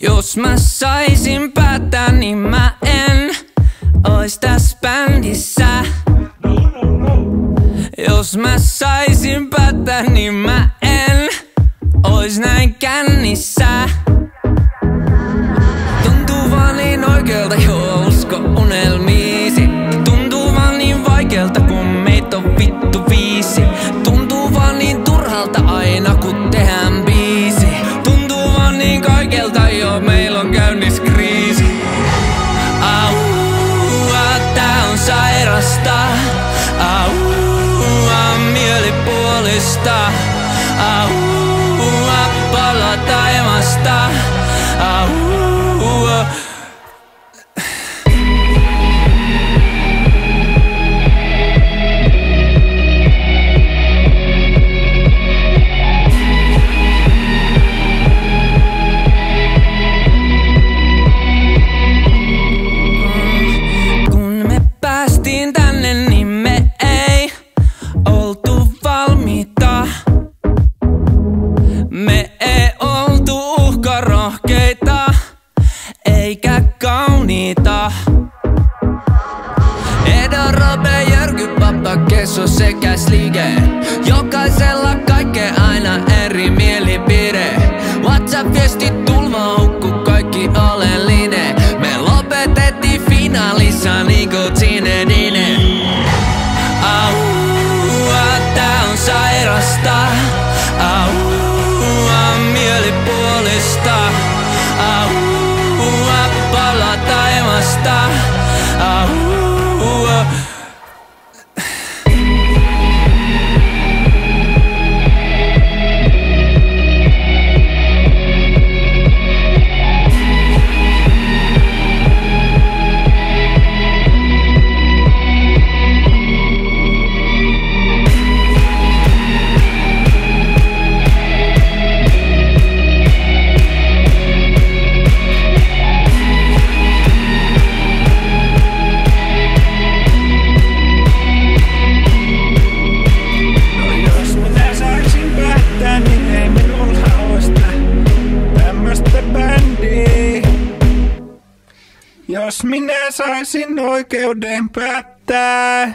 Jos mä saisin päättää, niin mä en ois tässä bändissä. Jos mä saisin päättää, niin mä en ois näin kännissä. Tuntuu vaan niin oikealta, joo usko unelmiisi. Tuntuu vaan niin vaikealta, kun した。あうあばら耐えました。あう Me ei oltu uhkarohkeita, eikä kauniita. Edo, Robe, Jörgy, Pappa, Kesso sekä Slige. Jokaisella kaikkea aina eri mielipide. está. Ah. Jos minä saisin oikeuden päättää,